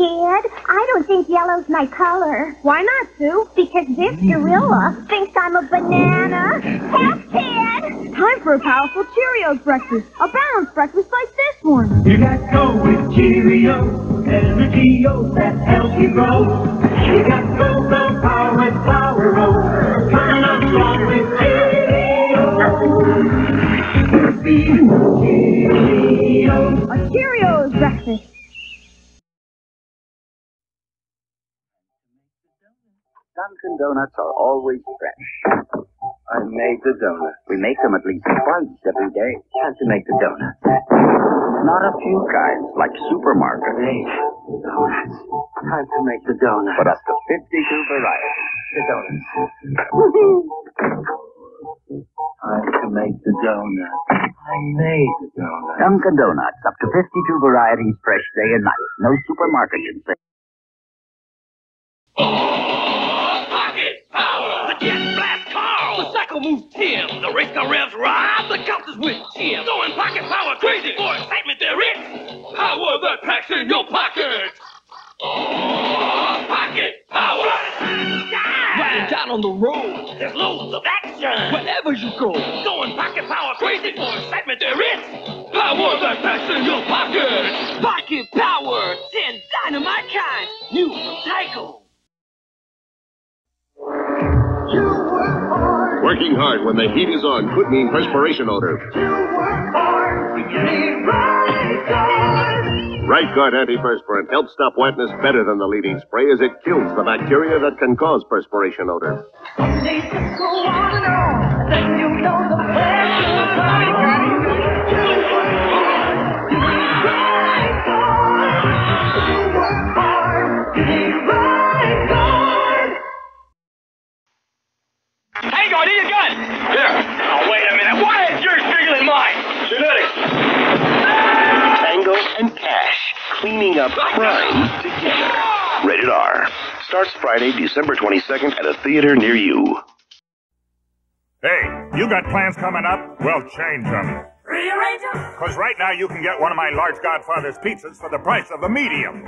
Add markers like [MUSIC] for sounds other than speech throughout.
kid. I don't think yellow's my color. Why not, Sue? Because this mm. gorilla thinks I'm a banana. Help, kid! Time for a powerful Cheerios breakfast. A balanced breakfast like this one. You got to go with Cheerios, energy O's that help you grow. You got to go the power with flour roll. Coming up strong with Cheerios. Cheerios. A Cheerios breakfast. Dunkin' Donuts are always fresh. I made the donut. We make them at least twice every day. Had to make the donuts. Not a few kinds, like supermarket. Hey, donuts. Time to make the donut. But up to 52 varieties. The donuts. [LAUGHS] Time to make the donut. I made the donut. Dunkin' Donuts, up to 52 varieties fresh day and night. No supermarket can say. Moves Tim! The race car revs ride! The counters with Tim! Throwing pocket power crazy for excitement there is! Power that packs in your pocket! Oh, pocket power! Riding down on the road! There's loads of action! Wherever you go! Going pocket power crazy for excitement there is! Power that packs in your pocket! Pocket power! Ten dynamite kinds! New from Tyco! Working hard when the heat is on could mean perspiration odor. Right Guard Antiperspirant helps stop wetness better than the leading spray as it kills the bacteria that can cause perspiration odor. Cash, cleaning up crime together. Rated R. Starts Friday, December 22nd at a theater near you. Hey, you got plans coming up? Well, change them. Rearrange them? Because right now you can get one of my large Godfather's pizzas for the price of a medium.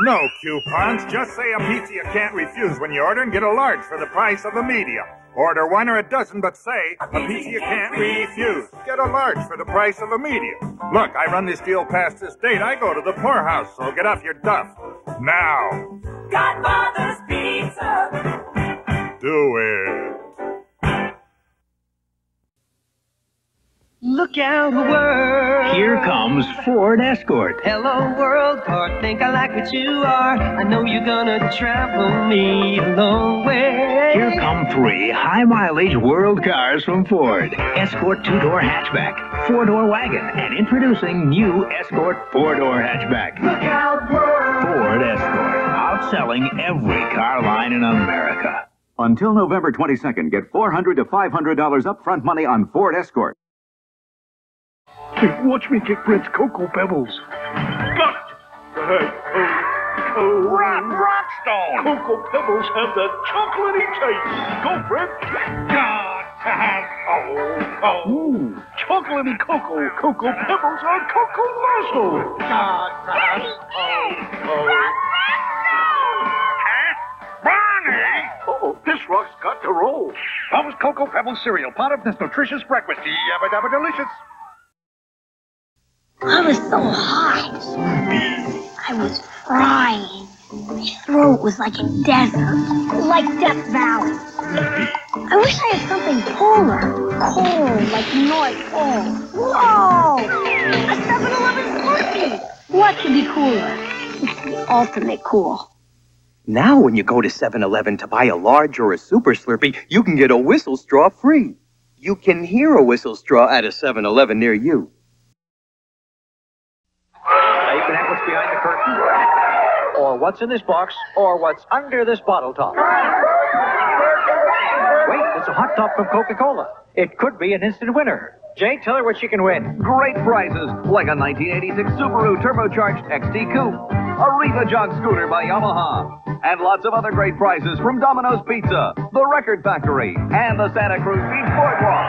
No coupons. Just say a pizza you can't refuse when you order and get a large for the price of a medium. Order one or a dozen, but say a pizza you can't refuse. Get a large for the price of a medium. Look, I run this deal past this date. I go to the poorhouse, so get off your duff. Now. Godfather's Pizza! Do it. Look out, world. Here comes Ford Escort. Hello, world. Car, think I like what you are. I know you're gonna travel me a long way. Here come three high mileage world cars from Ford. Escort two door hatchback, four door wagon, and introducing new Escort four door hatchback. Look out, world! Ford Escort, outselling every car line in America. Until November 22nd, get 400 to $500 upfront money on Ford Escort. Watch me get Brent's Cocoa Pebbles. Got it! oh, Rock, Rockstone! Cocoa Pebbles have that chocolatey taste. Go, Brent. Got. Oh, oh. Ooh, chocolatey cocoa. Cocoa Pebbles are Cocoa Muscle. Got to have. Oh, oh. Barney! Oh, this rock's got to roll. Bubbles Cocoa Pebbles cereal, part of this nutritious breakfast. Yabba dabba delicious. I was so hot. I was frying. My throat was like a desert, like Death Valley. I wish I had something polar, cold, like North Pole. Whoa! A 7-Eleven Slurpee! What could be cooler? It's the ultimate cool. Now, when you go to 7 Eleven to buy a large or a super Slurpee, you can get a whistle straw free. You can hear a whistle straw at a 7 Eleven near you. Now you can have what's behind the curtain, or what's in this box, or what's under this bottle top. Wait, it's a hot top from Coca-Cola. It could be an instant winner. Jay, tell her what she can win. Great prizes, like a 1986 Subaru turbocharged XT Coupe, a Riva Jog scooter by Yamaha, and lots of other great prizes from Domino's Pizza, the Record Factory, and the Santa Cruz Beach Boardwalk.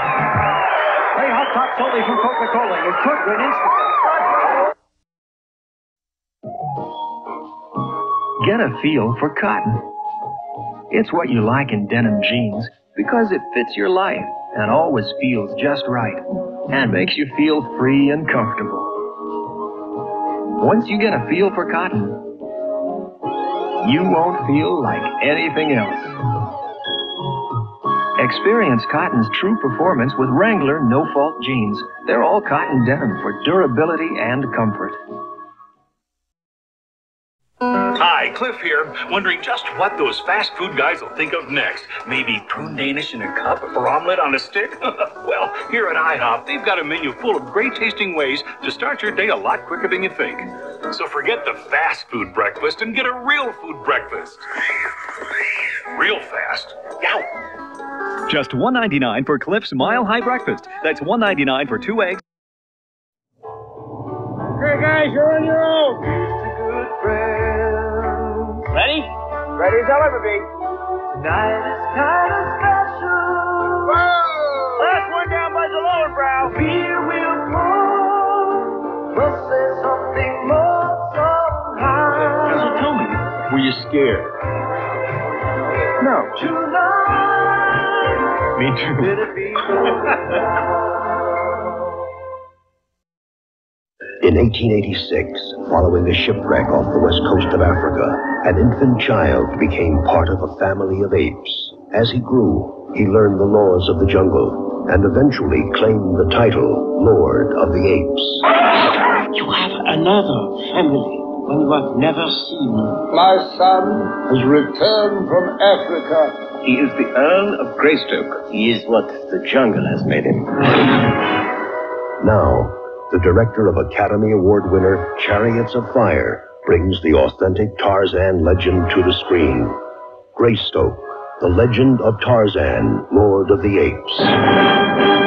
Play hot top solely from Coca-Cola. You could win instantly. Get a feel for cotton. It's what you like in denim jeans because it fits your life and always feels just right and makes you feel free and comfortable. Once you get a feel for cotton, you won't feel like anything else. Experience cotton's true performance with Wrangler No Fault jeans. They're all cotton denim for durability and comfort. Hi, Cliff here, wondering just what those fast food guys will think of next. Maybe prune Danish in a cup or omelet on a stick? [LAUGHS] well, here at IHOP, they've got a menu full of great tasting ways to start your day a lot quicker than you think. So forget the fast food breakfast and get a real food breakfast. Real fast. Yow. Just $1.99 for Cliff's Mile High Breakfast. That's $1.99 for two eggs. Okay, guys, you're on your own. Ready? Ready as I'll ever be. Tonight is kind of special. Whoa! Last one down by the Lowenbrau. Beer will pour. We'll say something more somehow. So tell me, were you scared? No. Tonight. [LAUGHS] Me too. [LAUGHS] In 1886, following a shipwreck off the west coast of Africa, an infant child became part of a family of apes. As he grew, he learned the laws of the jungle and eventually claimed the title Lord of the Apes. You have another family when you have never seen. My son has returned from Africa. He is the Earl of Greystoke. He is what the jungle has made him. Now, the director of Academy Award winner Chariots of Fire brings the authentic Tarzan legend to the screen. Greystoke, the legend of Tarzan, Lord of the Apes.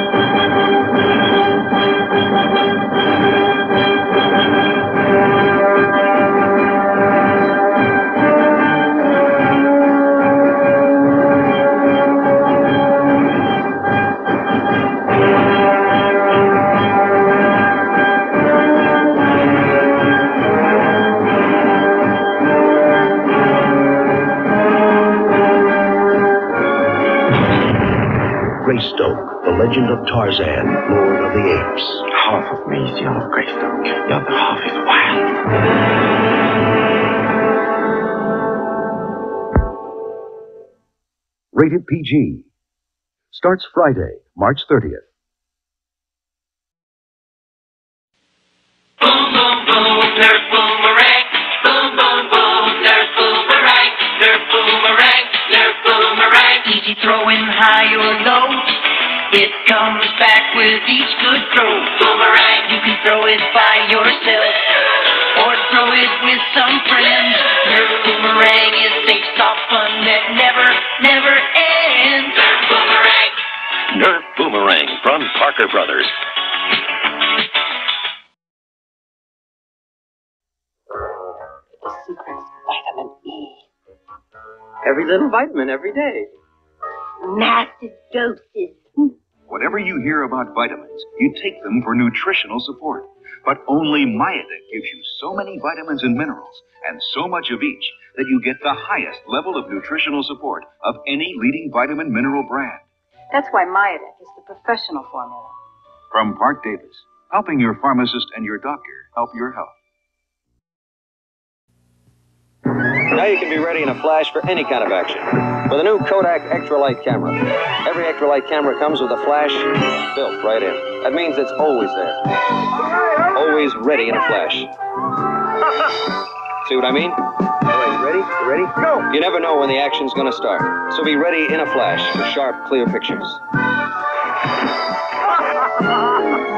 Legend of Tarzan, Lord of the Apes. Half of me is young of Greystoke. The other half is wild. Rated PG. Starts Friday, March 30th. Boom, boom, boom, Nerf boomerang. Boom, It comes back with each good throw. Boomerang. You can throw it by yourself or throw it with some friends. Your boomerang is safe, soft fun that never, never ends. Nerf boomerang. Nerf Boomerang from Parker Brothers. The secret's vitamin E. Every little vitamin every day. Massive doses. Hmm. Whatever you hear about vitamins, you take them for nutritional support. But only Myadec gives you so many vitamins and minerals, and so much of each, that you get the highest level of nutritional support of any leading vitamin mineral brand. That's why Myadec is the professional formula. From Parke-Davis, helping your pharmacist and your doctor help your health. Now you can be ready in a flash for any kind of action. With a new Kodak Ektralite camera. Every Ektralite camera comes with a flash built right in. That means it's always there. Always ready in a flash. [LAUGHS] See what I mean? Right, ready? Ready? Go! You never know when the action's gonna start. So be ready in a flash for sharp, clear pictures. [LAUGHS]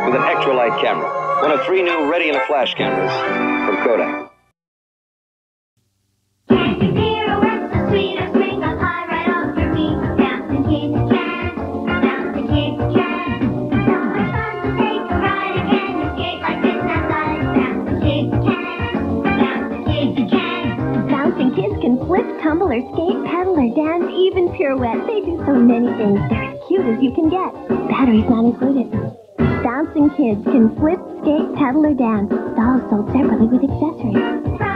With an Ektralite camera. One of three new Ready in a Flash cameras from Kodak. Bouncing kids can flip, tumble, or skate, pedal, or dance, even pirouette. They do so many things. They're as cute as you can get. Batteries not included. Bouncing kids can flip, skate, pedal, or dance. Dolls sold separately with accessories.